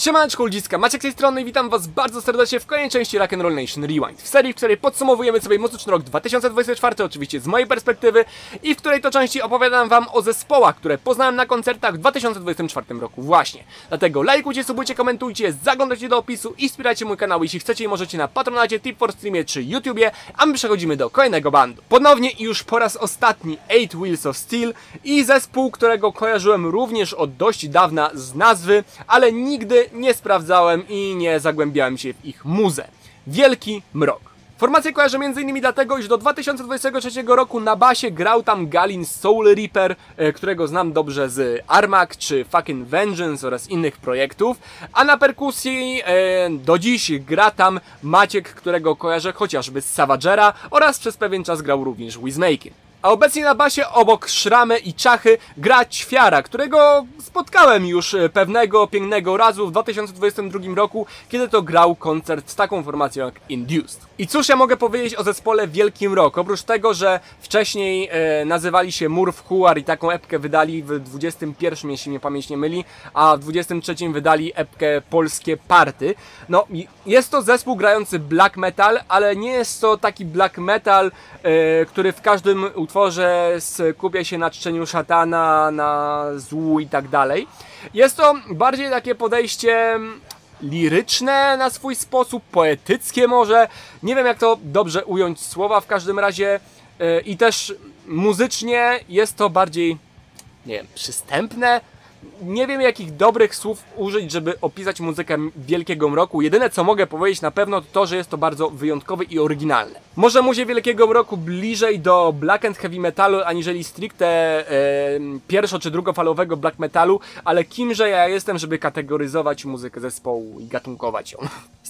Siemaneczko ludziska, Maciek z tej strony i witam was bardzo serdecznie w kolejnej części Rock'n'Roll Nation Rewind. W serii, w której podsumowujemy sobie muzyczny rok 2024, oczywiście z mojej perspektywy I w której to części opowiadam wam o zespołach, które poznałem na koncertach w 2024 roku. Właśnie. Dlatego lajkujcie, subujcie, komentujcie, zaglądajcie do opisu i wspierajcie mój kanał Jeśli chcecie i możecie na Patronacie, Tip for Streamie czy YouTubie A my przechodzimy do kolejnego bandu. Ponownie i już po raz ostatni Eight Wheels of Steel I zespół, którego kojarzyłem również od dość dawna z nazwy Ale nigdy nie sprawdzałem i nie zagłębiałem się w ich muzę. Wielki Mrok. Formację kojarzę m.in. dlatego, iż do 2023 roku na basie grał tam Galin Soul Reaper, e, którego znam dobrze z Armak czy Fucking Vengeance oraz innych projektów, a na perkusji e, do dziś gra tam Maciek, którego kojarzę chociażby z Savagera oraz przez pewien czas grał również Wizmaking. A obecnie na basie obok Szramy i Czachy gra Ćwiara, którego spotkałem już e, pewnego pięknego razu w 2022 roku, kiedy to grał koncert z taką formacją jak Induced. I cóż ja mogę powiedzieć o zespole Wielkim Rock, oprócz tego, że wcześniej e, nazywali się Murf Huar i taką epkę wydali w 21, jeśli mnie pamięć nie myli, a w 23 wydali epkę Polskie Party. No, jest to zespół grający black metal, ale nie jest to taki black metal, e, który w każdym utworze skupia się na czczeniu szatana, na złu i tak dalej. Jest to bardziej takie podejście liryczne na swój sposób, poetyckie może. Nie wiem jak to dobrze ująć słowa, w każdym razie yy, i też muzycznie jest to bardziej, nie wiem, przystępne, nie wiem jakich dobrych słów użyć, żeby opisać muzykę Wielkiego Mroku. Jedyne co mogę powiedzieć na pewno to to, że jest to bardzo wyjątkowe i oryginalne. Może muzie Wielkiego Mroku bliżej do black and heavy metalu, aniżeli stricte e, pierwszo czy drugofalowego black metalu, ale kimże ja jestem, żeby kategoryzować muzykę zespołu i gatunkować ją.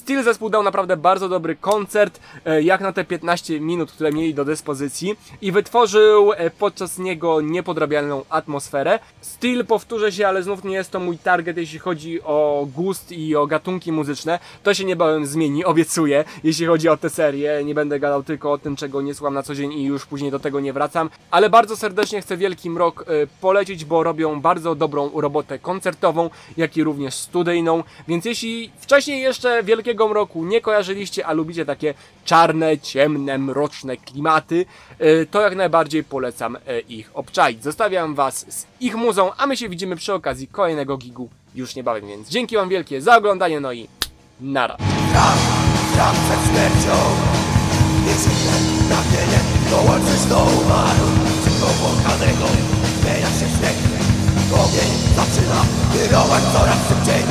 Steel zespół dał naprawdę bardzo dobry koncert, e, jak na te 15 minut, które mieli do dyspozycji i wytworzył e, podczas niego niepodrabialną atmosferę. Steel powtórzę się ale znów nie jest to mój target, jeśli chodzi o gust i o gatunki muzyczne. To się niebawem zmieni, obiecuję, jeśli chodzi o tę serię. Nie będę gadał tylko o tym, czego nie słucham na co dzień i już później do tego nie wracam. Ale bardzo serdecznie chcę Wielki Mrok y, polecić, bo robią bardzo dobrą robotę koncertową, jak i również studyjną. Więc jeśli wcześniej jeszcze Wielkiego nie kojarzyliście, a lubicie takie czarne, ciemne, mroczne klimaty, y, to jak najbardziej polecam y, ich obczaić. Zostawiam Was z ich muzą, a my się widzimy przy okazji kolejnego gigu już niebawem, więc dzięki Wam wielkie za oglądanie, no i nara. Ogień zaczyna coraz szybciej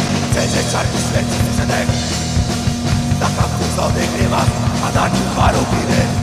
śmierci ことできます。またに悪くね。